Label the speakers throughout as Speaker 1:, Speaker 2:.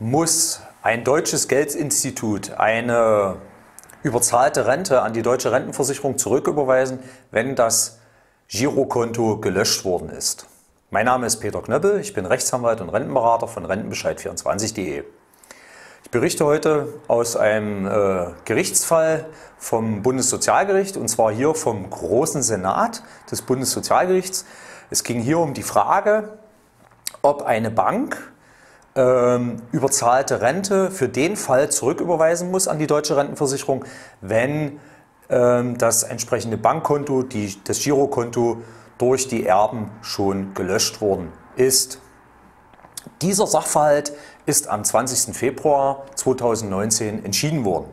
Speaker 1: muss ein deutsches Geldinstitut eine überzahlte Rente an die deutsche Rentenversicherung zurücküberweisen, wenn das Girokonto gelöscht worden ist. Mein Name ist Peter Knöppel, ich bin Rechtsanwalt und Rentenberater von Rentenbescheid24.de. Ich berichte heute aus einem äh, Gerichtsfall vom Bundessozialgericht und zwar hier vom Großen Senat des Bundessozialgerichts. Es ging hier um die Frage, ob eine Bank ähm, überzahlte Rente für den Fall zurücküberweisen muss an die deutsche Rentenversicherung, wenn ähm, das entsprechende Bankkonto, die, das Girokonto durch die Erben schon gelöscht worden ist. Dieser Sachverhalt ist am 20. Februar 2019 entschieden worden.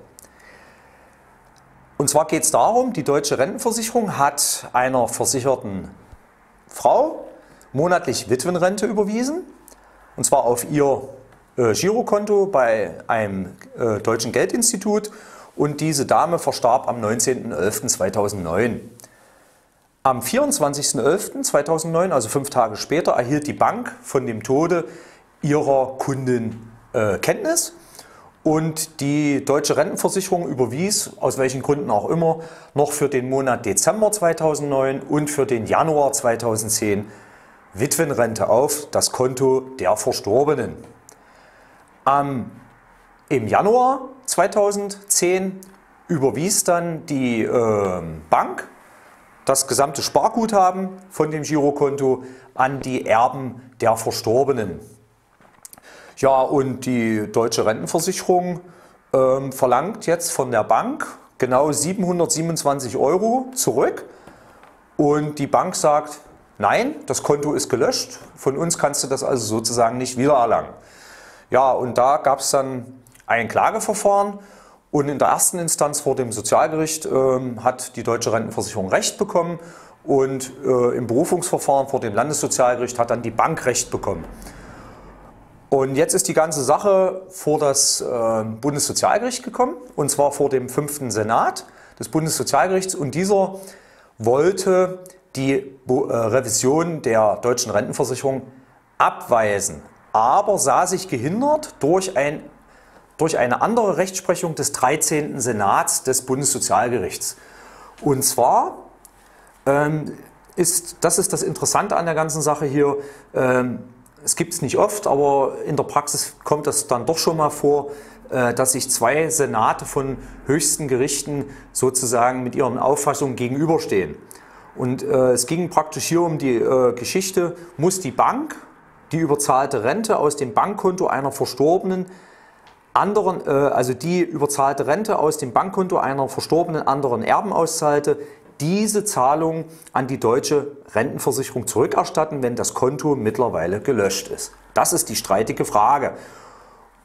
Speaker 1: Und zwar geht es darum, die deutsche Rentenversicherung hat einer versicherten Frau monatlich Witwenrente überwiesen und zwar auf ihr äh, Girokonto bei einem äh, deutschen Geldinstitut und diese Dame verstarb am 19.11.2009. Am 24.11.2009, also fünf Tage später, erhielt die Bank von dem Tode ihrer Kundin äh, Kenntnis und die deutsche Rentenversicherung überwies, aus welchen Gründen auch immer, noch für den Monat Dezember 2009 und für den Januar 2010 Witwenrente auf das Konto der Verstorbenen. Ähm, Im Januar 2010 überwies dann die äh, Bank das gesamte Sparguthaben von dem Girokonto an die Erben der Verstorbenen. Ja, und die deutsche Rentenversicherung äh, verlangt jetzt von der Bank genau 727 Euro zurück. Und die Bank sagt, Nein, das Konto ist gelöscht. Von uns kannst du das also sozusagen nicht wiedererlangen. Ja, und da gab es dann ein Klageverfahren und in der ersten Instanz vor dem Sozialgericht äh, hat die Deutsche Rentenversicherung Recht bekommen und äh, im Berufungsverfahren vor dem Landessozialgericht hat dann die Bank Recht bekommen. Und jetzt ist die ganze Sache vor das äh, Bundessozialgericht gekommen und zwar vor dem fünften Senat des Bundessozialgerichts und dieser wollte die äh, Revision der deutschen Rentenversicherung abweisen, aber sah sich gehindert durch, ein, durch eine andere Rechtsprechung des 13. Senats des Bundessozialgerichts. Und zwar ähm, ist, das ist das Interessante an der ganzen Sache hier, ähm, es gibt es nicht oft, aber in der Praxis kommt das dann doch schon mal vor, äh, dass sich zwei Senate von höchsten Gerichten sozusagen mit ihren Auffassungen gegenüberstehen. Und äh, es ging praktisch hier um die äh, Geschichte, muss die Bank die überzahlte Rente aus dem Bankkonto einer Verstorbenen anderen, äh, also die überzahlte Rente aus dem Bankkonto einer verstorbenen anderen Erben auszahlte, diese Zahlung an die deutsche Rentenversicherung zurückerstatten, wenn das Konto mittlerweile gelöscht ist. Das ist die streitige Frage.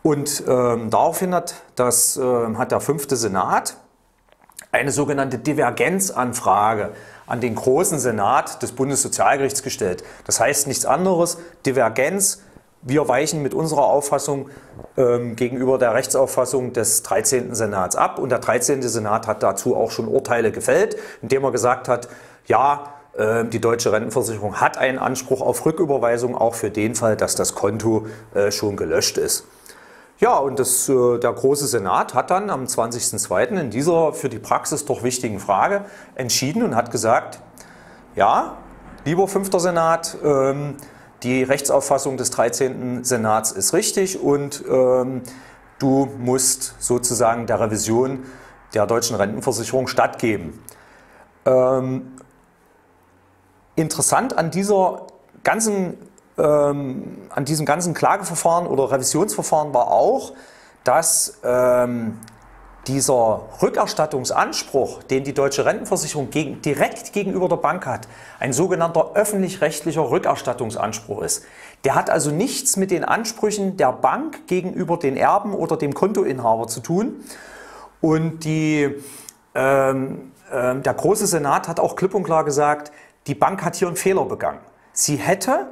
Speaker 1: Und ähm, daraufhin hat, das, äh, hat der fünfte Senat eine sogenannte Divergenzanfrage an den großen Senat des Bundessozialgerichts gestellt. Das heißt nichts anderes, Divergenz, wir weichen mit unserer Auffassung ähm, gegenüber der Rechtsauffassung des 13. Senats ab und der 13. Senat hat dazu auch schon Urteile gefällt, indem er gesagt hat, ja, äh, die deutsche Rentenversicherung hat einen Anspruch auf Rücküberweisung, auch für den Fall, dass das Konto äh, schon gelöscht ist. Ja, und das, äh, der Große Senat hat dann am 20.02. in dieser für die Praxis doch wichtigen Frage entschieden und hat gesagt, ja, lieber fünfter Senat, ähm, die Rechtsauffassung des 13. Senats ist richtig und ähm, du musst sozusagen der Revision der deutschen Rentenversicherung stattgeben. Ähm, interessant an dieser ganzen ähm, an diesem ganzen Klageverfahren oder Revisionsverfahren war auch, dass ähm, dieser Rückerstattungsanspruch, den die deutsche Rentenversicherung gegen, direkt gegenüber der Bank hat, ein sogenannter öffentlich-rechtlicher Rückerstattungsanspruch ist. Der hat also nichts mit den Ansprüchen der Bank gegenüber den Erben oder dem Kontoinhaber zu tun. Und die, ähm, äh, der Große Senat hat auch klipp und klar gesagt, die Bank hat hier einen Fehler begangen. Sie hätte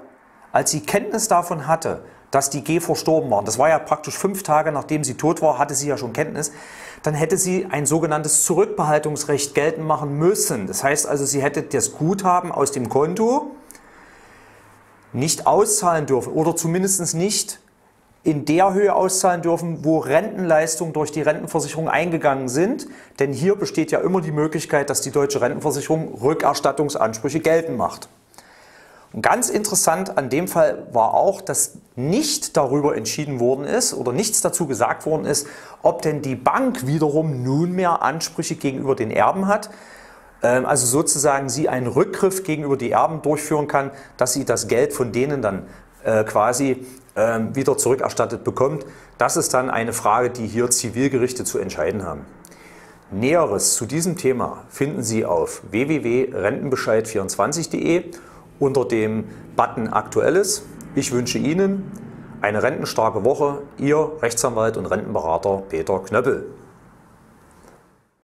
Speaker 1: als sie Kenntnis davon hatte, dass die G verstorben war, das war ja praktisch fünf Tage nachdem sie tot war, hatte sie ja schon Kenntnis, dann hätte sie ein sogenanntes Zurückbehaltungsrecht geltend machen müssen. Das heißt also, sie hätte das Guthaben aus dem Konto nicht auszahlen dürfen oder zumindest nicht in der Höhe auszahlen dürfen, wo Rentenleistungen durch die Rentenversicherung eingegangen sind. Denn hier besteht ja immer die Möglichkeit, dass die deutsche Rentenversicherung Rückerstattungsansprüche geltend macht. Und ganz interessant an dem Fall war auch, dass nicht darüber entschieden worden ist oder nichts dazu gesagt worden ist, ob denn die Bank wiederum nunmehr Ansprüche gegenüber den Erben hat. Ähm, also sozusagen sie einen Rückgriff gegenüber die Erben durchführen kann, dass sie das Geld von denen dann äh, quasi ähm, wieder zurückerstattet bekommt. Das ist dann eine Frage, die hier Zivilgerichte zu entscheiden haben. Näheres zu diesem Thema finden Sie auf www.rentenbescheid24.de unter dem Button Aktuelles. Ich wünsche Ihnen eine rentenstarke Woche. Ihr Rechtsanwalt und Rentenberater Peter Knöppel.